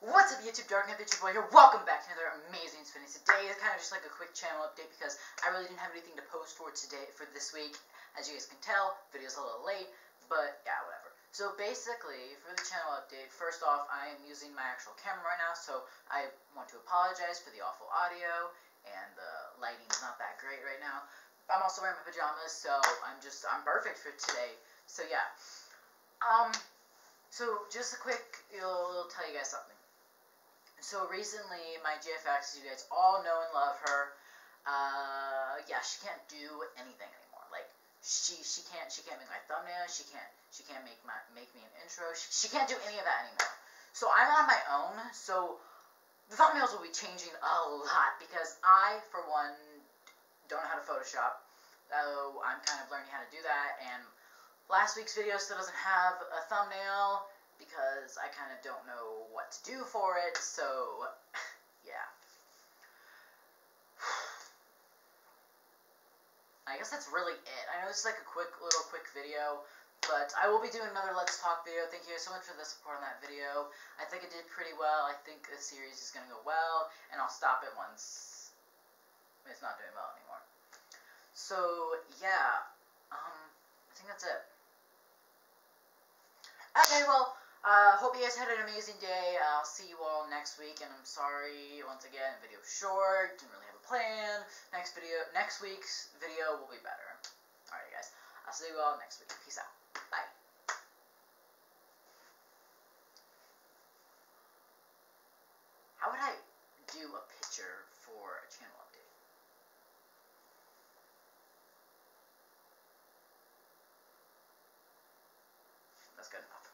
What's up YouTube, Dark Knight Bitchy Boy here, welcome back to another amazing spinning. Today is kind of just like a quick channel update because I really didn't have anything to post for today, for this week. As you guys can tell, video's a little late, but yeah, whatever. So basically, for the channel update, first off, I am using my actual camera right now, so I want to apologize for the awful audio, and the lighting's not that great right now. I'm also wearing my pajamas, so I'm just, I'm perfect for today. So yeah. Um, so just a quick, it'll, it'll tell you guys something. So recently, my GFX, you guys all know and love her. Uh, yeah, she can't do anything anymore. Like she she can't she can't make my thumbnail. She can't she can't make my make me an intro. She, she can't do any of that anymore. So I'm on my own. So the thumbnails will be changing a lot because I, for one, don't know how to Photoshop. So I'm kind of learning how to do that. And last week's video still doesn't have a thumbnail because I kind of don't know what to do for it, so yeah. I guess that's really it. I know this is like a quick, little quick video, but I will be doing another Let's Talk video. Thank you so much for the support on that video. I think it did pretty well. I think the series is going to go well, and I'll stop it once it's not doing well anymore. So, yeah, um, I think that's it. Okay, well, uh, hope you guys had an amazing day. I'll see you all next week, and I'm sorry once again, video short. Didn't really have a plan. Next video, next week's video will be better. Alright, guys. I'll see you all next week. Peace out. Bye. How would I do a picture for a channel update? That's good enough.